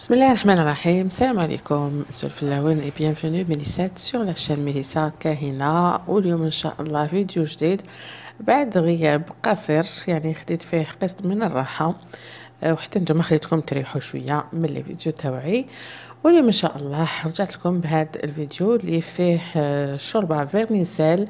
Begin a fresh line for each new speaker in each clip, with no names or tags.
بسم الله الرحمن الرحيم السلام عليكم salut les filles et bienvenue ميليسات sur la chaîne ميليسا كاهنة واليوم ان شاء الله فيديو جديد بعد غياب قصير يعني خديت فيه قسط من الراحة وحتى نتوما خليتكم تريحوا شوية من les vidéos تاوعي واليوم إن شاء الله رجعت لكم بهذا الفيديو اللي فيه آه، شوربة vermicelle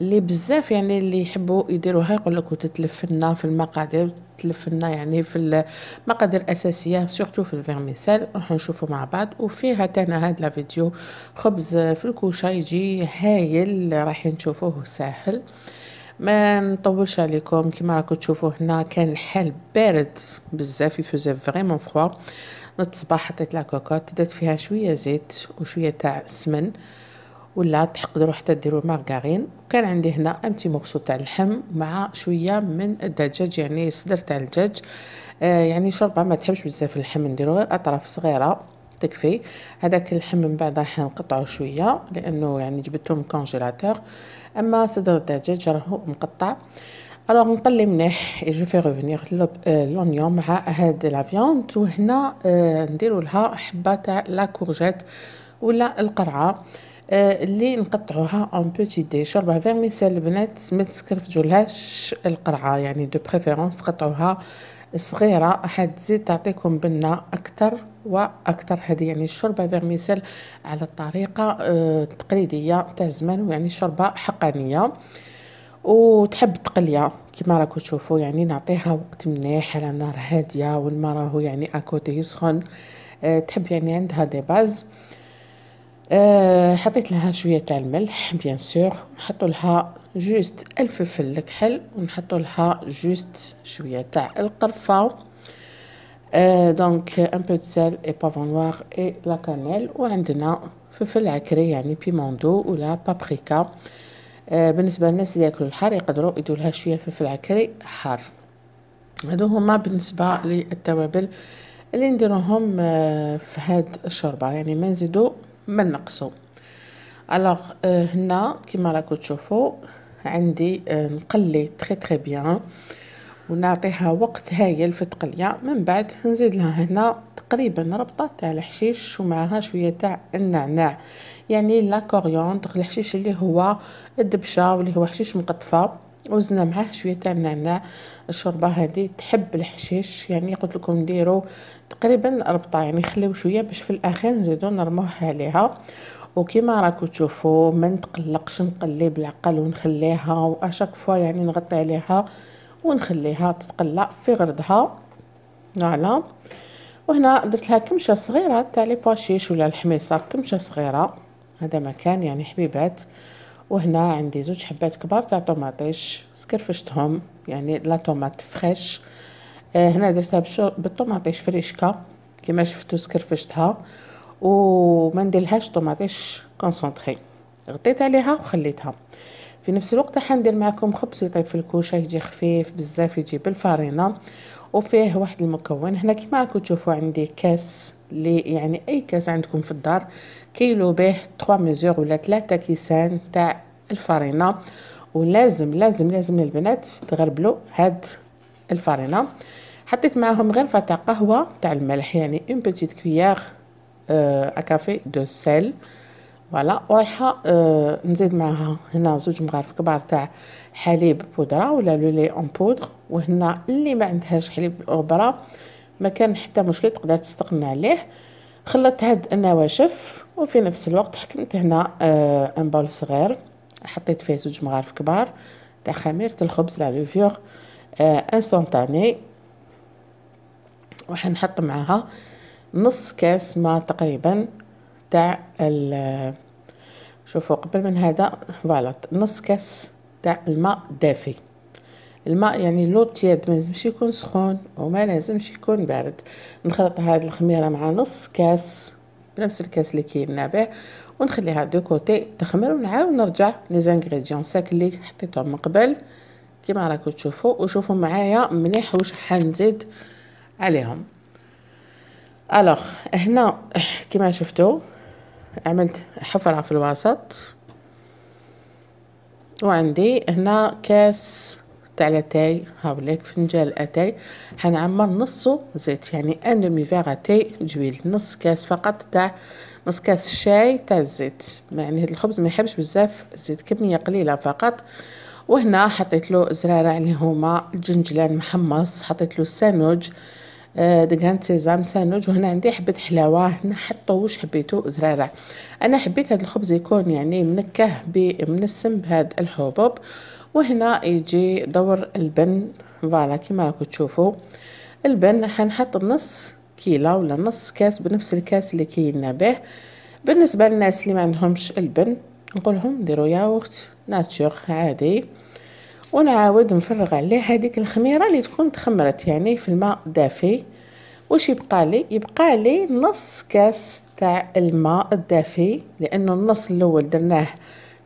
اللي بزاف يعني اللي يحبوا يديروها. يقول لك وتتلف لنا في المقادير تتلف لنا يعني في المقادير الأساسية surtout في ال vermicelle راح نشوفوا مع بعض. وفيها تانا هذا الفيديو خبز في الكوشة يجي هايل راح نشوفوه ساهل. ما نطولش عليكم. كما راكم تشوفوا هنا كان الحال بارد. بزاف il faisait vraiment froid نض الصباح حطيت la cocotte درت فيها شوية زيت وشوية تاع السمن ولا تقدروا حتى ديروا مارغارين وكان عندي هنا امتي مغسول تاع اللحم مع شوية من الدجاج يعني صدر تاع الدجاج. آه يعني شوربة ما تحبش بزاف اللحم نديرو غير أطراف صغيرة تكفي. هذاك اللحم من بعد راح نقطعه شوية لأنه يعني جبته من congélateur. أما صدر الدجاج راهو مقطع. alors نقلي مليح je fais revenir l'oignon مع هاد la viande وهنا نديرو لها حبه تاع la courgette ولا القرعه اللي نقطعوها en petits dés شوربه vermicelle البنات ما تسكرفجولهاش القرعه يعني de préférence تقطعوها صغيرة حد تزيد تعطيكم بنة أكثر وأكثر هذه يعني الشوربة vermicelle على الطريقة التقليدية تاع زمان يعني شوربة حقانية وتحب تقلية كما راكم تشوفوا يعني نعطيها وقت مليح على نار هادية والماء راهو يعني à côté يسخن أه تحب يعني عندها des bases. أه حطيت لها شوية تاع الملح bien sûr. نحطو لها juste الفلفل الكحل ونحطو لها juste شوية تاع القرفة. أه donc un peu sel et poivre noir et la cannelle وعندنا فلفل عكري يعني piment doux ولا بابريكا آه بالنسبة للناس اللي يأكلوا الحار يقدروا يدوا لها شوية فلفل عكري حار. هادو هما بالنسبة للتوابل اللي نديروهم آه في هاد الشوربة. يعني ما نزيدو ما نقصو. alors آه هنا كما راكم تشوفوا عندي آه نقلي très très bien ونعطيها وقت هايل في التقلية. من بعد نزيد لها هنا تقريبا ربطه تاع الحشيش ومعها شوية تاع النعناع. يعني la coriandre الحشيش اللي هو الدبشة واللي هو حشيش مقطفة وزدنا معاه شوية تاع النعناع. الشوربة هذه تحب الحشيش يعني قلت لكم ديروا تقريبا ربطه يعني خليو شوية باش في الأخير نزيدو نرموه عليها. وكما راكو تشوفوا ما نتقلقش نقلي بالعقل ونخليها و à chaque fois يعني نغطي عليها ونخليها تتقلى في غردها. voilà. وهنا درت لها كمشه صغيرة؟ تاع les pois chiches ولا الحميصه كمشه صغيرة؟ هذا ما كان يعني حبيبات. وهنا عندي زوج حبات كبار تاع طوماطيش سكرفشتهم يعني la tomate fraîche. آه هنا درتها بالطوماطيش فريشكا كما شفتو سكرفشتها. وما نديرلهاش طوماطيش concentrée غطيت عليها وخليتها. في نفس الوقت حندير معكم خبز يطيب في الكوشة يجي خفيف بزاف يجي بالفارينه وفيه واحد المكون. هنا كما راكم تشوفوا عندي كاس اللي يعني أي كاس عندكم في الدار كيلو به 3 mesures ولا 3 كيسان تاع الفارينه ولازم لازم لازم البنات تغربلوا هاد الفارينه حطيت معاهم مغيرفة تاع قهوة تاع الملح يعني une petite cuillère à café de sel voilà ورايحه آه نزيد معها هنا زوج مغارف كبار تاع حليب بودره ولا le lait en poudre وهنا اللي ما عندهاش حليب بودره ما كان حتى مشكل تقدر تستغنى عليه خلطت هاد النواشف وفي نفس الوقت حكمت هنا آه un bol صغير حطيت فيه زوج مغارف كبار تاع خميرة الخبز la levure آه instantanée وحنحط معاها نص كاس ماء تقريبا تاع شوفوا قبل من هذا voilà نص كاس تاع الماء دافي. الماء يعني l'eau tiède ما لازمش يكون سخون وما لازمش يكون بارد. نخلط هذه الخميرة مع نص كاس بنفس الكاس اللي كيلنا به ونخليها de côté تخمر ونعاود نرجع les ingrédients secs اللي حطيتهم من قبل. كما راكم تشوفوا وشوفوا معايا مليح واش حنزيد عليهم. alors هنا كما شفتوا عملت حفرة في الوسط. وعندي هنا كاس تاع لاتاي هاوليك فنجان اتاي حنعمر نصو زيت يعني un demi verre à thé d'huile. نص كاس فقط تاع نص كاس الشاي تاع الزيت. يعني هذا الخبز ما يحبش بزاف الزيت كمية قليلة فقط. وهنا حطيت له زرارع اللي هما الجنجلان محمص. حطيت له السانوج des graines sésame سانوج وهنا عندي حبة حلاوة هنا حطوا واش حبيتو زرارع. أنا حبيت هذا الخبز يكون يعني منكه بمنسم بهاد الحبوب. وهنا يجي دور اللبن. voilà كيما راكم تشوفوا. اللبن حنحط نص كيلو ولا نص كاس بنفس الكاس اللي كيلنا به. بالنسبة للناس اللي ما عندهمش اللبن نقولهم ديروا yaourt nature عادي. ونعاود نفرغ عليه هذيك الخميرة اللي تكون تخمرت يعني في الماء دافي واش يبقى لي؟ يبقى لي نص كاس تاع الماء الدافي لأنه النص الأول درناه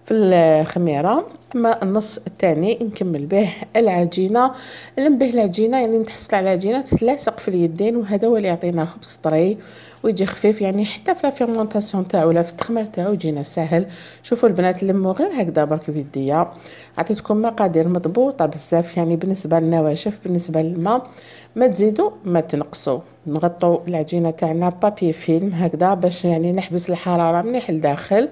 في الخميرة أما النص الثاني نكمل به العجينة. نلم به العجينة يعني نتحصل على العجينه تتلاصق في اليدين وهذا هو اللي يعطينا خبز طري ويجي خفيف يعني حتى في لا تاعو ولا في التخمير تاعو يجينا ساهل. شوفوا البنات لموا غير هكذا برك بيديا عطيتكم مقادير مضبوطة بزاف يعني بالنسبة للنواشف بالنسبة للماء ما تزيدوا ما تنقصوا. نغطوا العجينة تاعنا بابي فيلم هكذا باش يعني نحبس الحرارة مليح لداخل.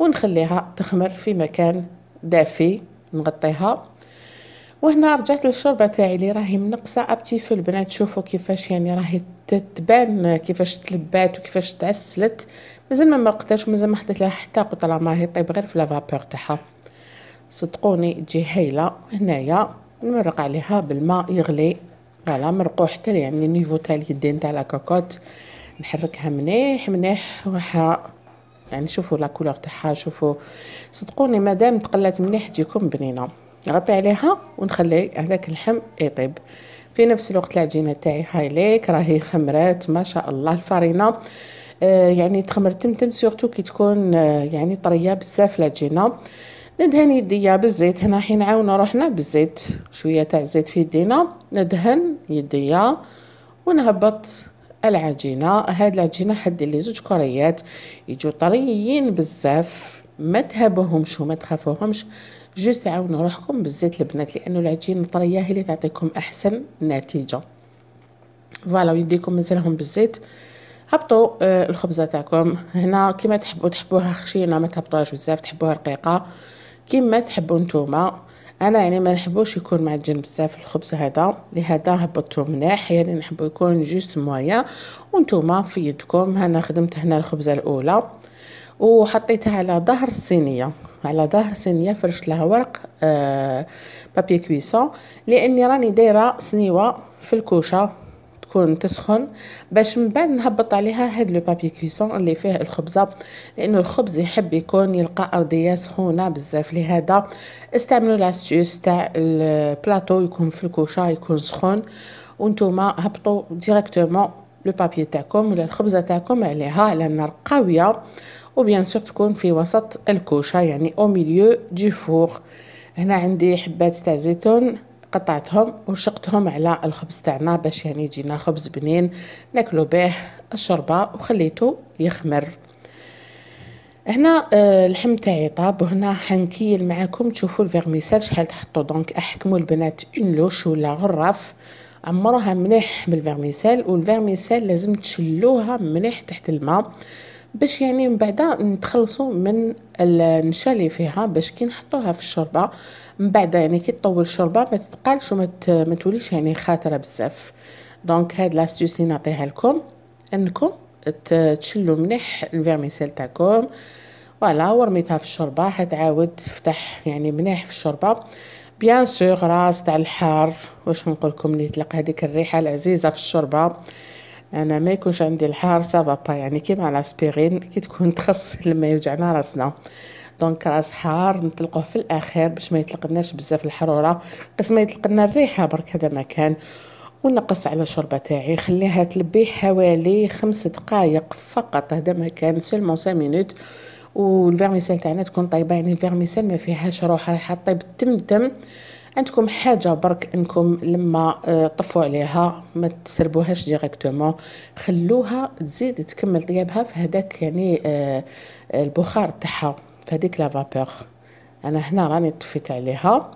ونخليها تخمر في مكان دافي نغطيها. وهنا رجعت للشوربة تاعي اللي راهي منقصة. أبتي في البنات شوفوا كيفاش يعني راهي تتبان كيفاش تلبات وكيفاش تعسلت. مازال ما مرقتهاش ومازال ما حطيت لها حتى قطره ما هي طيب غير في la vapeur تاعها. صدقوني تجي هايلة. هنايا نمرق عليها بالماء يغلي. voilà مرقو حتى يعني niveau تاع اليدين تاع la cocotte. نحركها مليح مليح راح يعني شوفوا la couleur تاعها شوفوا صدقوني مادام تقلات مليح تجيكم بنينة. نغطي عليها ونخلي هذاك اللحم يطيب. في نفس الوقت العجينة تاعي هاي ليك راهي خمرات ما شاء الله الفرينه آه يعني تخمر تمتم surtout كي تكون آه يعني طرية بزاف العجينة. ندهن يديا بالزيت هنا حين نعاونو روحنا بالزيت شوية تاع الزيت في يدينا. ندهن يديا ونهبط. العجينة. هاد العجينة حدي لي زوج كريات يجوا طريين بزاف ما تهابوهمش وما تخافوهمش. juste عاونوا روحكم بالزيت البنات لأنه العجين الطرية هي اللي تعطيكم أحسن نتيجة. voilà يديكم مازالهم بالزيت هبطوا آه الخبزة تاعكم. هنا كيما تحبوا تحبوها خشينة ما تهبطوهاش بزاف تحبوها رقيقة. كيما تحبوا نتوما أنا يعني ما نحبوش يكون معجن بزاف الخبز هذا لهذا هبطته مليح يعني نحبو يكون juste moyen. وانتوما في يدكم أنا خدمت هنا الخبزه الأولى. وحطيتها على ظهر الصينيه على ظهر صينية فرشت لها ورق آه papier cuisson لأني راني دايرة صينيوة في الكوشة. تكون تسخن باش من بعد نهبط عليها هاد le papier cuisson اللي فيه الخبزة لأنه الخبز يحب يكون يلقى أرضية سخونة بزاف. لهذا استعملوا l'astuce تاع البلاطو يكون في الكوشة يكون سخون وانتوما هبطوا directement le papier تاعكم ولا الخبزة تاعكم عليها على نار قويه و bien sûr تكون في وسط الكوشة يعني au milieu du four هنا عندي حبات تاع زيتون. قطعتهم وشقتهم على الخبز تاعنا باش يعني يجينا خبز بنين ناكلو به الشوربة وخليته يخمر. هنا آه اللحم تاعي طاب وهنا حنكيل معاكم تشوفوا ال vermicelle شحال تحطوا donc احكموا البنات une louche ولا غرف عمروها مليح بال vermicelle وال vermicelle لازم تشلوها مليح تحت الماء. باش يعني من بعد نتخلصوا من النشا اللي فيها باش كي نحطوها في الشوربة من بعد يعني كي تطول الشوربة ما تتقالش وما ما توليش يعني خاثرة بزاف. donc هاد l'astuce اللي نعطيها لكم انكم تشلوا مليح ال vermicelle تاعكم. voilà ورميتها في الشوربة حتعاود تفتح يعني مليح في الشوربة. bien sûr راس تاع الحار. واش نقول لكم اللي تلقى هذيك الريحة العزيزة في الشوربة. أنا ما يكونش عندي الحار سافا با يعني كيما l'aspirine كي تكون تخص لما يوجعنا راسنا. donc راس حار نطلقوه في الأخير باش ما يطلقناش بزاف الحرورة. بس ما يطلقنا الريحة برك هذا ما كان. ونقص على الشوربة تاعي. خليها تغلي حوالي خمس دقائق فقط. هذا ما كان seulement 5 minutes وال vermicelle تاعنا تكون طيبة. يعني ال vermicelle ما فيهاش روح رايحه طيب تم تم. عندكم حاجة برك إنكم لما آه، طفوا عليها ما تسربيوهاش directement خلوها تزيد تكمل طيابها في هذاك يعني آه، البخار تاعها في هذيك لا فابور. أنا هنا راني طفيت عليها.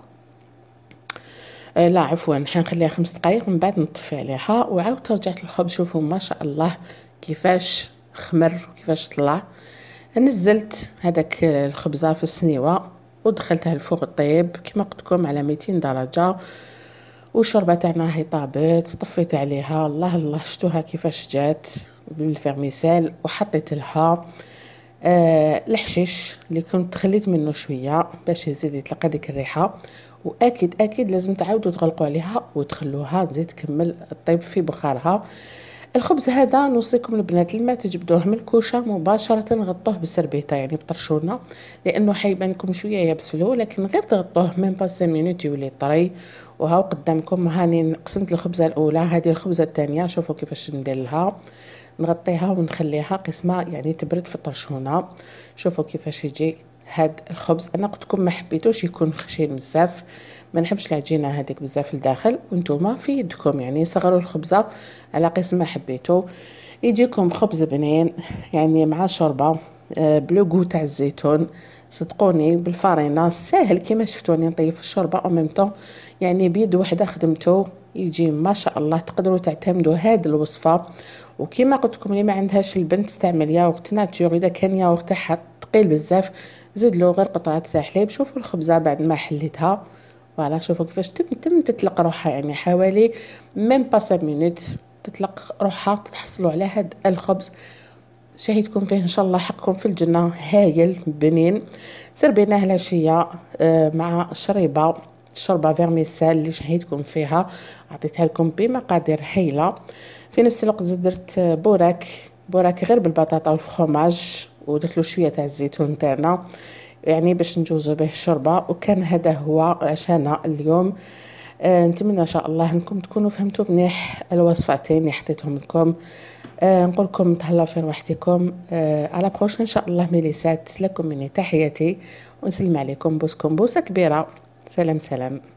آه لا عفوا حنخليها خمس دقائق من بعد نطفي عليها وعاود رجعت الخبز شوفوا ما شاء الله كيفاش خمر وكيفاش طلع. نزلت هذاك الخبزة في السنيوة. ودخلتها الفوق طيب كما قلت لكم على 200 درجة. والشوربة تاعنا هي طابت طفيت عليها. الله الله شتوها كيفاش جات بال vermicelle وحطيت لها آه الحشيش اللي كنت خليت منه شوية باش يزيد يطلق هذيك الريحة. وأكيد أكيد لازم تعاودوا تغلقوا عليها وتخلوها تزيد تكمل الطيب في بخارها. الخبز هذا نوصيكم البنات لما تجبدوه من الكوشه مباشره غطوه بسربيطه يعني ب torchon لأنه حيبان لكم شوية يابس في لكن غير تغطوه من بعد 5 minutes يولي طري. وهاو قدامكم هاني قسمت الخبزه الاولى هذه الخبزه الثانية شوفوا كيفاش ندير لها نغطيها ونخليها قسمه يعني تبرد في الطرشونه. شوفوا كيفاش يجي. هاد الخبز. أنا قلت لكم ما حبيتوش يكون خشين بزاف. ما نحبش العجينة هذيك بزاف لداخل وأنتم في يدكم. يعني صغروا الخبزه على قسم ما حبيتو. يجيكم خبز بنين يعني مع شوربة آه، بلوغو تاع الزيتون. صدقوني بالفارينه ساهل كيما شفتوني نطيب الشوربة. أو ميم يعني بيد وحدة خدمته يجي ما شاء الله تقدروا تعتمدوا هذه الوصفة. وكما قلت لكم اللي ما عندهاش البنت تستعمل ياغورت ناتور إذا كان ياغورت تاعها ثقيل بزاف زيد له غير قطعة تاع حليب شوفوا الخبزة بعد ما حليتها. فوالا شوفوا كيفاش تم تم تطلق روحها يعني حوالي ميم با مينوت تطلق روحها تتحصلوا على هاد الخبز. شهيتكم فيه إن شاء الله حقكم في الجنة هايل بنين. سربيناه العشيه آه، مع شريبة شوربة vermicelle اللي شهيتكم فيها. عطيتها لكم بمقادير هايلة. في نفس الوقت درت بوراك بوراك غير بالبطاطا والفخوماج ودرت له شوية تاع الزيتون تاعنا يعني باش نجوزو به الشوربة. وكان هذا هو عشانا اليوم. آه نتمنى إن شاء الله إنكم تكونوا فهمتوا منيح الوصفتين اللي حطيتهم لكم. آه نقول لكم تهلاو في روحتكم. آه à la prochaine إن شاء الله ميليسا تقول لكم مني تحياتي. ونسلم عليكم بوسكم بوسة كبيرة. سلام سلام.